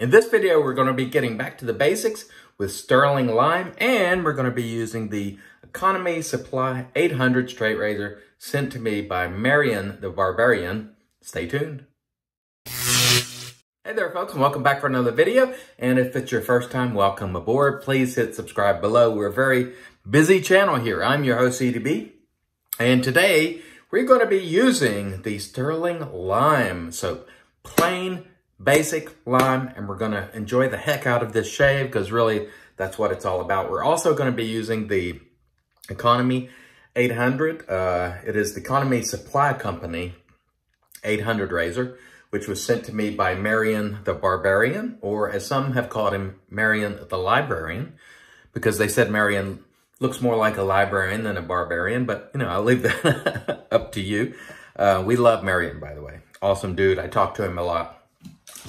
In this video, we're going to be getting back to the basics with Stirling Lime, and we're going to be using the Economy Supply 800 straight razor sent to me by Marion the Barbarian. Stay tuned. Hey there folks, and welcome back for another video. And if it's your first time, welcome aboard. Please hit subscribe below. We're a very busy channel here. I'm your host, CDB. And today, we're going to be using the Stirling Lime. So, plain basic lime and we're to enjoy the heck out of this shave because really that's what it's all about. We're also to be using the Economy 800. Uh, it is the Economy Supply Company 800 razor, which was sent to me by Marion the Barbarian, or as some have called him, Marion the Librarian, because they said Marion looks more like a librarian than a barbarian, but you know, I'll leave that up to you. Uh, we love Marion, by the way. Awesome dude. I talk to him a lot.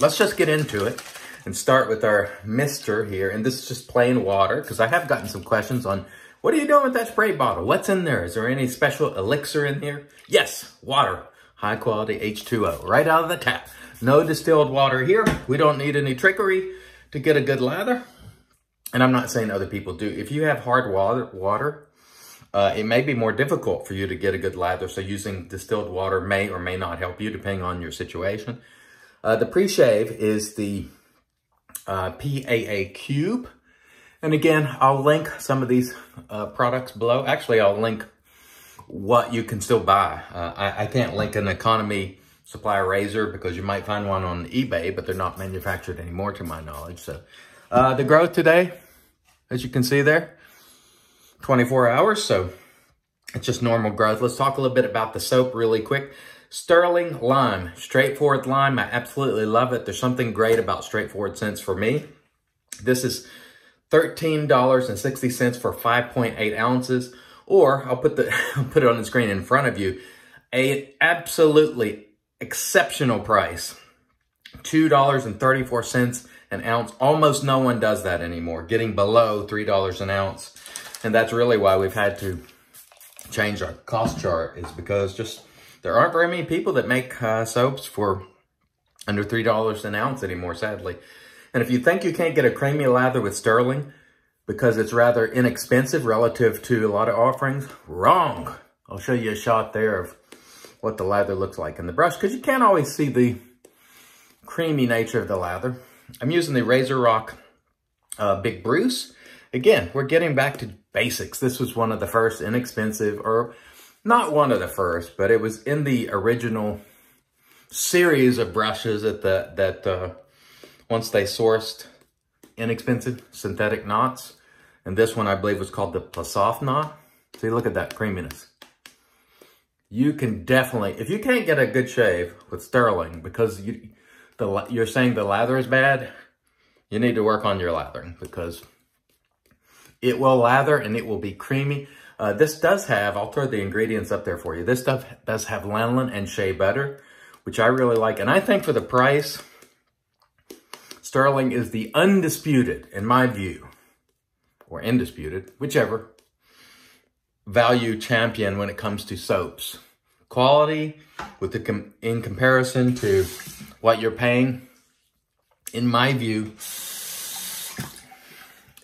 Let's just get into it and start with our mister here. And this is just plain water because I have gotten some questions on what are you doing with that spray bottle? What's in there? Is there any special elixir in here? Yes, water. High quality H2O right out of the tap. No distilled water here. We don't need any trickery to get a good lather. And I'm not saying other people do. If you have hard water, water uh, it may be more difficult for you to get a good lather. So using distilled water may or may not help you depending on your situation. Uh, the pre-shave is the uh, PAA Cube. And again, I'll link some of these uh, products below. Actually, I'll link what you can still buy. Uh, I, I, can't link an economy supply razor because you might find one on eBay, but they're not manufactured anymore to my knowledge. So uh, the growth today, as you can see there, 24 hours. So it's just normal growth. Let's talk a little bit about the soap really quick. Stirling Lime, straightforward lime. I absolutely love it. There's something great about straightforward scents for me. This is $13.60 for 5.8 ounces. Or I'll put the I'll put it on the screen in front of you. A absolutely exceptional price. $2.34 an ounce. Almost no one does that anymore, getting below $3 an ounce. And that's really why we've had to change our cost chart is because just there aren't very many people that make uh, soaps for under $3 an ounce anymore, sadly. And if you think you can't get a creamy lather with Stirling because it's rather inexpensive relative to a lot of offerings, wrong. I'll show you a shot there of what the lather looks like in the brush because you can't always see the creamy nature of the lather. I'm using the RazoRock uh, Big Bruce. Again, we're getting back to basics. This was one of the first inexpensive or not one of the first, but it was in the original series of brushes that the, that uh, once they sourced inexpensive synthetic knots. And this one, I believe, was called the Plissoft knot. See, look at that creaminess. You can definitely, if you can't get a good shave with Stirling because you, the, you're saying the lather is bad, you need to work on your lathering because it will lather and it will be creamy. Uh, this does have, I'll throw the ingredients up there for you. This stuff does have lanolin and shea butter, which I really like. And I think for the price, Stirling is the undisputed, in my view, or indisputed, whichever, value champion when it comes to soaps. Quality with the com in comparison to what you're paying, in my view,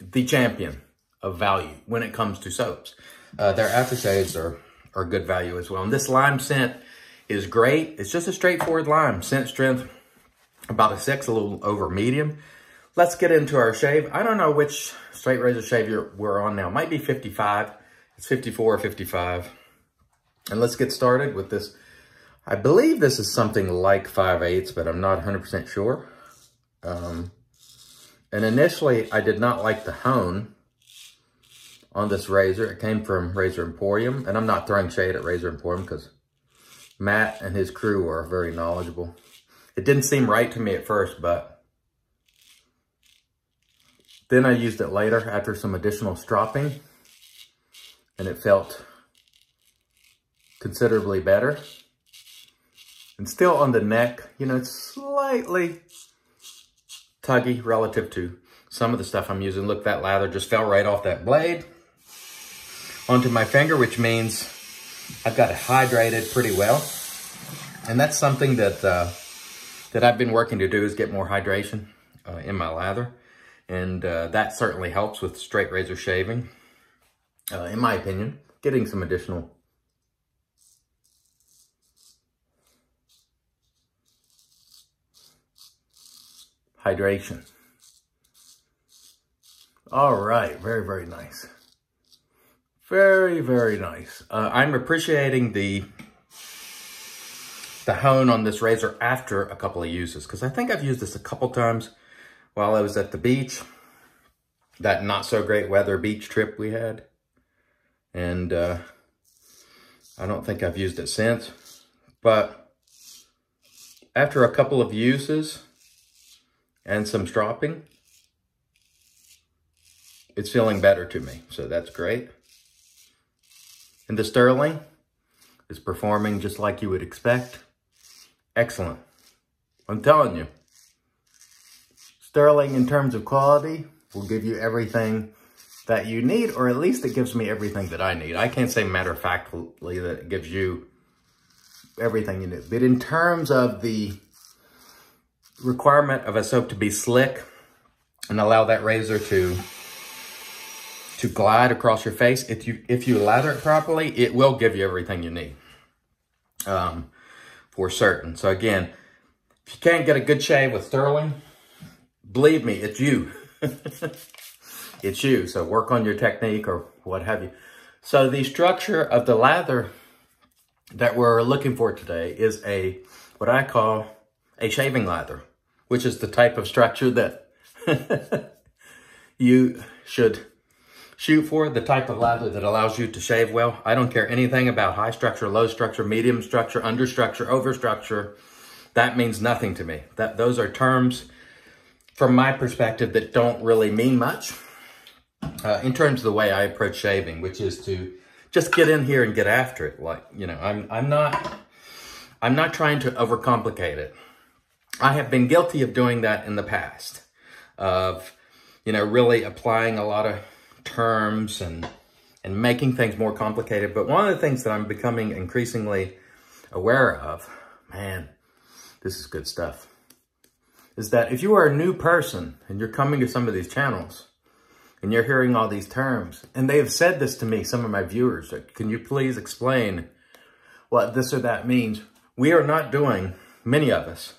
the champion of value when it comes to soaps. Uh, their aftershaves are, are good value as well. And this lime scent is great. It's just a straightforward lime. Scent strength, about a six, a little over medium. Let's get into our shave. I don't know which straight razor shave you're, we're on now. It might be 55. It's 54 or 55. And let's get started with this. I believe this is something like 5 eighths, but I'm not 100% sure. Um, and initially, I did not like the hone on this razor. It came from Razor Emporium, and I'm not throwing shade at Razor Emporium because Matt and his crew are very knowledgeable. It didn't seem right to me at first, but then I used it later after some additional stropping, and it felt considerably better. And still on the neck, you know, it's slightly tuggy relative to some of the stuff I'm using. Look, that lather just fell right off that blade onto my finger, which means I've got it hydrated pretty well. And that's something that uh, that I've been working to do is get more hydration. uh, in my lather. And uh, that certainly helps with straight razor shaving, uh, in my opinion, getting some additional hydration. All right, very, very nice. Very, very nice. Uh, I'm appreciating the the hone on this razor after a couple of uses because I think I've used this a couple times while I was at the beach. That not so great weather beach trip we had. And uh, I don't think I've used it since. But after a couple of uses and some stropping, it's feeling better to me. So that's great. And the Stirling is performing just like you would expect. Excellent. I'm telling you. Stirling in terms of quality will give you everything that you need, or at least it gives me everything that I need. I can't say matter-of-factly that it gives you everything you need. But in terms of the requirement of a soap to be slick and allow that razor to to glide across your face. If you if you lather it properly, it will give you everything you need. Um, for certain. So again, if you can't get a good shave with Stirling, believe me, it's you. it's you. So work on your technique or what have you. So the structure of the lather that we're looking for today is a, what I call a shaving lather, which is the type of structure that you should shoot for, the type of lather that allows you to shave well. I don't care anything about high structure, low structure, medium structure, under structure, over structure. That means nothing to me. That Those are terms, from my perspective, that don't really mean much uh, in terms of the way I approach shaving, which is to just get in here and get after it. Like, you know, I'm, I'm not, I'm not trying to overcomplicate it. I have been guilty of doing that in the past, of, you know, really applying a lot of terms and and making things more complicated. But one of the things that I'm becoming increasingly aware of, man, this is good stuff, is that if you are a new person and you're coming to some of these channels and you're hearing all these terms, and they have said this to me, some of my viewers, can you please explain what this or that means? We are not doing, many of us,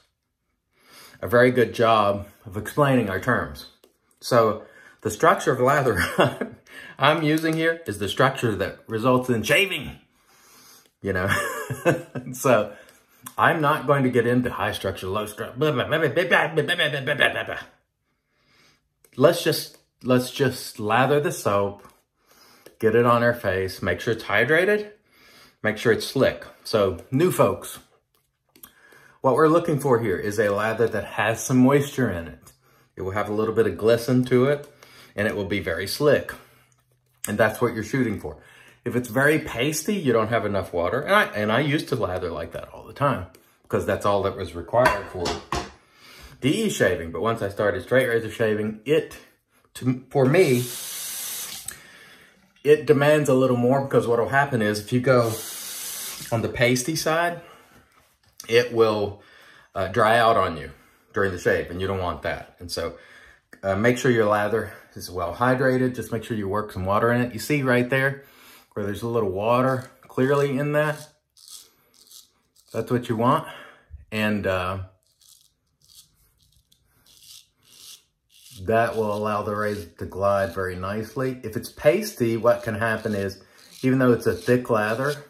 a very good job of explaining our terms. So the structure of lather I'm using here is the structure that results in shaving, you know. so I'm not going to get into high structure, low structure. Let's just, let's just lather the soap, get it on our face, make sure it's hydrated, make sure it's slick. So new folks, what we're looking for here is a lather that has some moisture in it. It will have a little bit of glisten to it and it will be very slick. And that's what you're shooting for. If it's very pasty, you don't have enough water. And I, and I used to lather like that all the time because that's all that was required for DE shaving. But once I started straight razor shaving, it, to, for me, it demands a little more because what will happen is if you go on the pasty side, it will uh, dry out on you during the shave and you don't want that. And so uh, make sure your lather is well hydrated. Just make sure you work some water in it. You see right there where there's a little water clearly in that. That's what you want. And uh, that will allow the razor to glide very nicely. If it's pasty, what can happen is, even though it's a thick lather,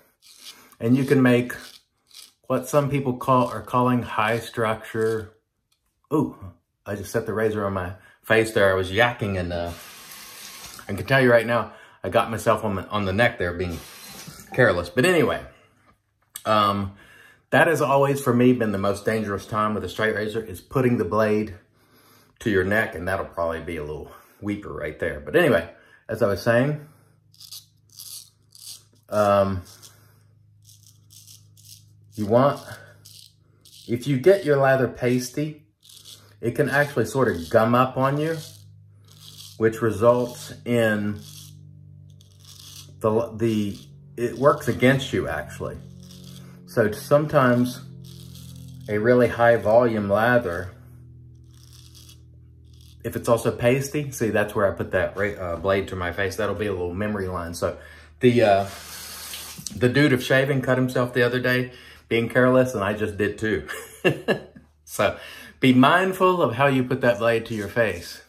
and you can make what some people call are calling high structure. Ooh, I just set the razor on my face there. I was yakking and uh, I can tell you right now, I got myself on the, on the neck there being careless. But anyway, um, that has always for me been the most dangerous time with a straight razor is putting the blade to your neck and that'll probably be a little weeper right there. But anyway, as I was saying, um, you want, if you get your lather pasty, it can actually sort of gum up on you, which results in the, the it works against you actually. So sometimes a really high volume lather if it's also pasty, see, that's where I put that uh, blade to my face. That'll be a little memory line. So the, uh, the dude of shaving cut himself the other day being careless, and I just did too. so be mindful of how you put that blade to your face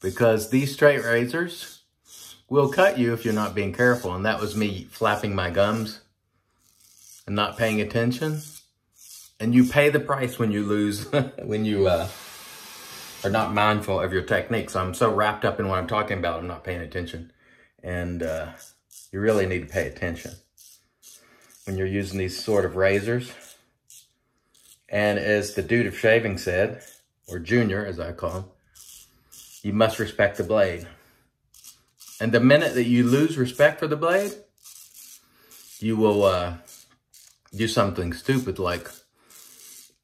because these straight razors will cut you if you're not being careful. And that was me flapping my gums and not paying attention. And you pay the price when you lose, when you uh, are not mindful of your techniques. I'm so wrapped up in what I'm talking about, I'm not paying attention. And uh, you really need to pay attention when you're using these sort of razors. And as the dude of shaving said, or Junior as I call him, you must respect the blade. And the minute that you lose respect for the blade, you will uh, do something stupid like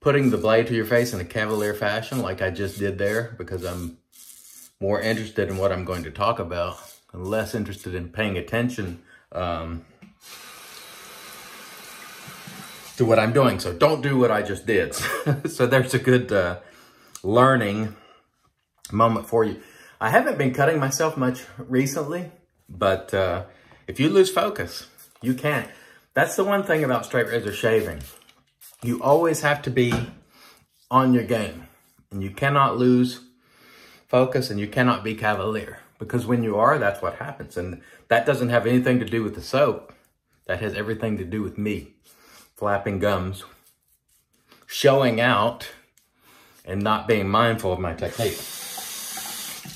putting the blade to your face in a cavalier fashion like I just did there because I'm more interested in what I'm going to talk about and less interested in paying attention um, to what I'm doing. So don't do what I just did. so there's a good uh, learning moment for you. I haven't been cutting myself much recently, but uh, if you lose focus, you can't. That's the one thing about straight razor shaving. You always have to be on your game. And you cannot lose focus and you cannot be cavalier. Because when you are, that's what happens. And that doesn't have anything to do with the soap. That has everything to do with me. Flapping gums, showing out, and not being mindful of my technique.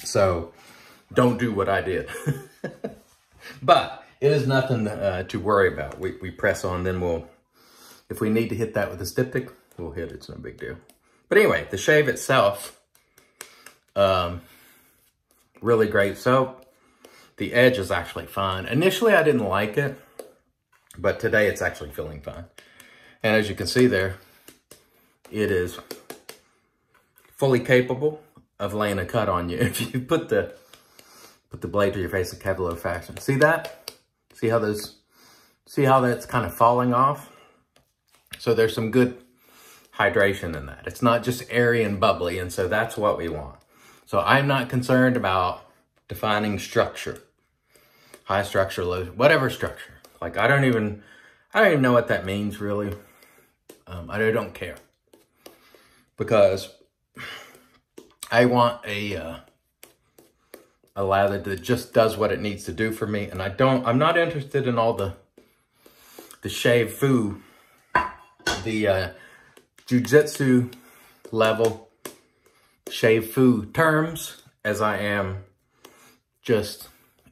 So don't do what I did. but it is nothing uh, to worry about. We, we press on, then we'll, if we need to hit that with a styptic, we'll hit it. It's no big deal. But anyway, the shave itself, um, really great soap. The edge is actually fine. Initially, I didn't like it, but today it's actually feeling fine. And as you can see there, it is fully capable of laying a cut on you if you put the put the blade to your face in cavalier fashion. See that? See how those see how that's kind of falling off? So there's some good hydration in that. It's not just airy and bubbly, and so that's what we want. So I'm not concerned about defining structure. High structure, low, whatever structure. Like I don't even, I don't even know what that means really. Um, I don't care. Because I want a uh, a lather that just does what it needs to do for me. And I don't, I'm not interested in all the, the shave fu, the uh, jujitsu level shave fu terms as I am just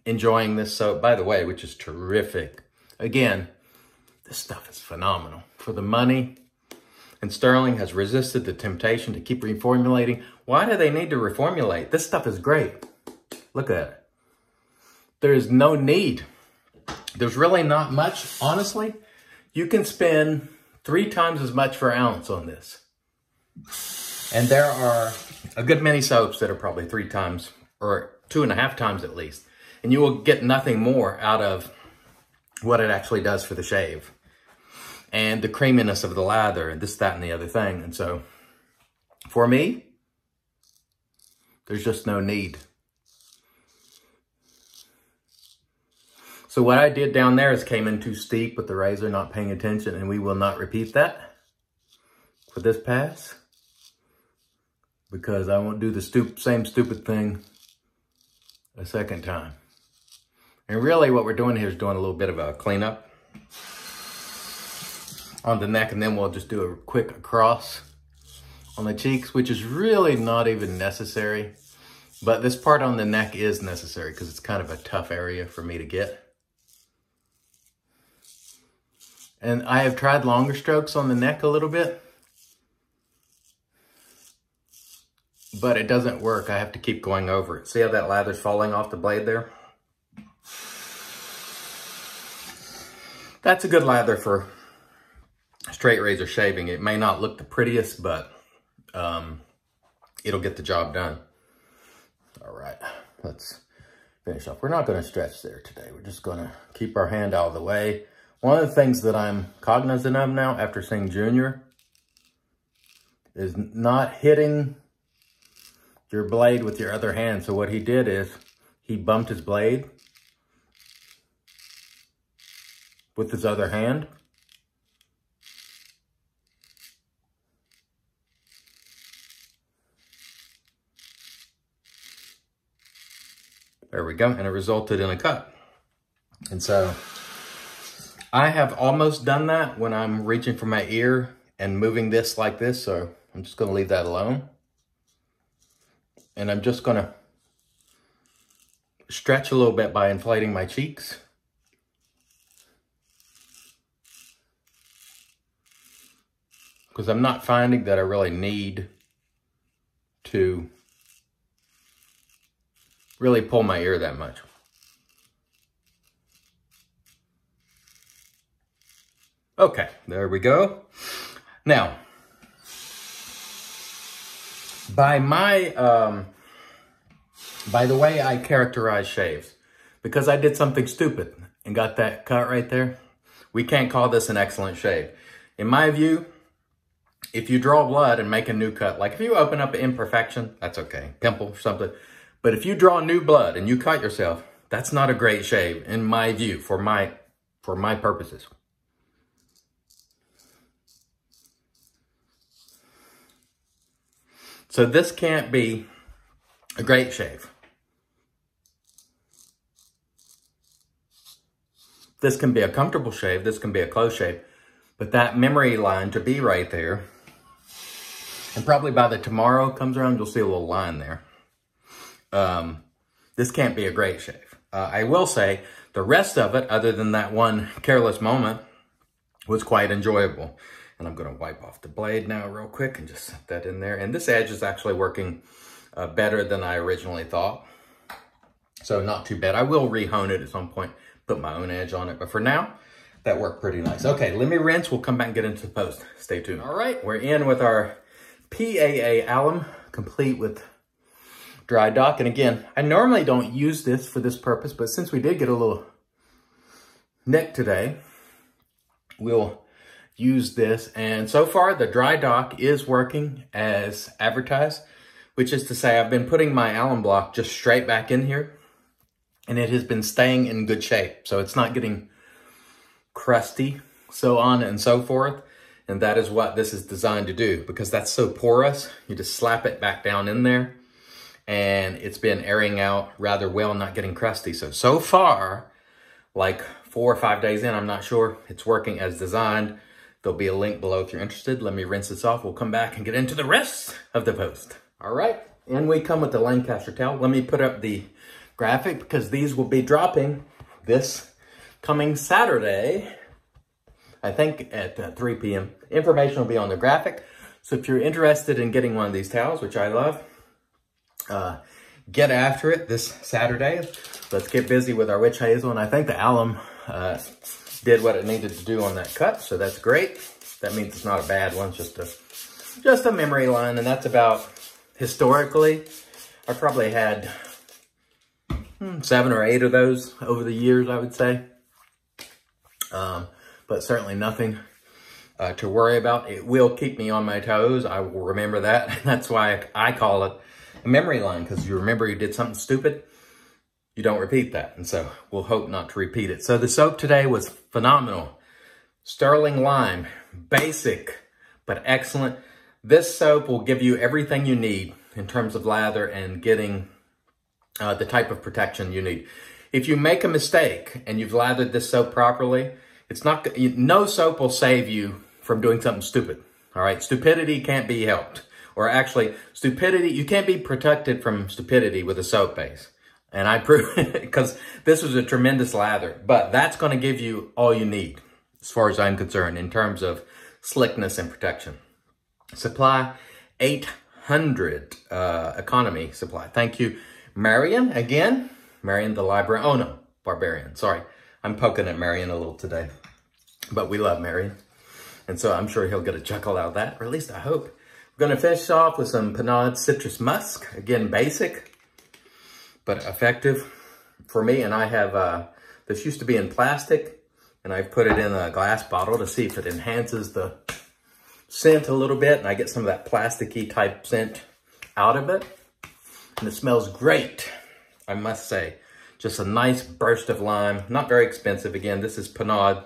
enjoying this soap, by the way, which is terrific. Again, this stuff is phenomenal. For the money, and Stirling has resisted the temptation to keep reformulating. Why do they need to reformulate? This stuff is great. Look at it. There is no need. There's really not much, honestly. You can spend three times as much per ounce on this. And there are a good many soaps that are probably three times or two and a half times at least. And you will get nothing more out of what it actually does for the shave and the creaminess of the lather and this, that, and the other thing. And so for me, there's just no need. So what I did down there is came in too steep with the razor, not paying attention, and we will not repeat that for this pass because I won't do the stup same stupid thing a second time. And really what we're doing here is doing a little bit of a cleanup on the neck and then we'll just do a quick across on the cheeks, which is really not even necessary. But this part on the neck is necessary because it's kind of a tough area for me to get. And I have tried longer strokes on the neck a little bit. But it doesn't work. I have to keep going over it. See how that lather's falling off the blade there? That's a good lather for straight razor shaving. It may not look the prettiest, but um, it'll get the job done. All right, let's finish off. We're not gonna stretch there today. We're just gonna keep our hand out of the way. One of the things that I'm cognizant of now after seeing Junior is not hitting your blade with your other hand. So what he did is he bumped his blade with his other hand. There we go. And it resulted in a cut. And so I have almost done that when I'm reaching for my ear and moving this like this. So I'm just going to leave that alone. And I'm just going to stretch a little bit by inflating my cheeks. Because I'm not finding that I really need to really pull my ear that much. Okay, there we go. Now, by my, um, by the way I characterize shaves, because I did something stupid and got that cut right there, we can't call this an excellent shave. In my view, if you draw blood and make a new cut, like if you open up an imperfection, that's okay, pimple or something. But if you draw new blood and you cut yourself, that's not a great shave in my view, for my, for my purposes. So this can't be a great shave. This can be a comfortable shave. This can be a close shave. But that memory line to be right there, and probably by the tomorrow comes around, you'll see a little line there. Um, this can't be a great shave. Uh, I will say the rest of it, other than that one careless moment, was quite enjoyable. And I'm going to wipe off the blade now real quick and just set that in there. And this edge is actually working uh, better than I originally thought. So not too bad. I will rehone it at some point, put my own edge on it. But for now, that worked pretty nice. Okay, let me rinse. We'll come back and get into the post. Stay tuned. All right, we're in with our PAA alum, complete with dry dock. And again, I normally don't use this for this purpose, but since we did get a little nick today, we'll use this. And so far, the dry dock is working as advertised, which is to say I've been putting my alum block just straight back in here and it has been staying in good shape. So it's not getting crusty, so on and so forth. And that is what this is designed to do because that's so porous. You just slap it back down in there and it's been airing out rather well, not getting crusty. So, so far, like four or five days in, I'm not sure, it's working as designed. There'll be a link below if you're interested. Let me rinse this off. We'll come back and get into the rest of the post. All right, and we come with the Lancaster towel. Let me put up the graphic because these will be dropping this coming Saturday, I think at uh, 3 p.m. Information will be on the graphic. So if you're interested in getting one of these towels, which I love, uh, get after it this Saturday. Let's get busy with our witch hazel. And I think the alum uh, did what it needed to do on that cut, so that's great. That means it's not a bad one, just a just a memory line, and that's about historically. I probably had hmm, seven or eight of those over the years, I would say. Um, but certainly nothing uh, to worry about. It will keep me on my toes. I will remember that. That's why I call it a memory line, because you remember you did something stupid you don't repeat that. And so we'll hope not to repeat it. So the soap today was phenomenal. Stirling Lime, basic, but excellent. This soap will give you everything you need in terms of lather and getting uh, the type of protection you need. If you make a mistake and you've lathered this soap properly, it's not, no soap will save you from doing something stupid. All right, stupidity can't be helped. Or actually, stupidity, you can't be protected from stupidity with a soap base. And I prove it because this was a tremendous lather, but that's going to give you all you need as far as I'm concerned in terms of slickness and protection. Supply 800 uh, economy supply. Thank you, Marion. Again, Marion the library. Oh no, Barbarian. Sorry. I'm poking at Marion a little today, but we love Marion. And so I'm sure he'll get a chuckle out of that, or at least I hope. Going to finish off with some Pinaud Citrus Musk. Again, basic but effective for me. And I have, uh, this used to be in plastic and I've put it in a glass bottle to see if it enhances the scent a little bit and I get some of that plasticky type scent out of it. And it smells great, I must say. Just a nice burst of lime. Not very expensive. Again, this is Pinaud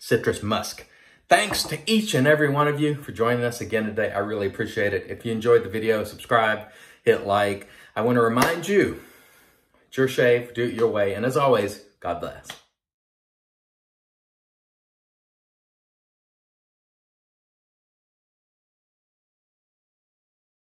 Citrus Musk. Thanks to each and every one of you for joining us again today. I really appreciate it. If you enjoyed the video, subscribe, hit like. I want to remind you, it's your shave, do it your way. And as always, God bless.